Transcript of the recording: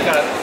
I got it.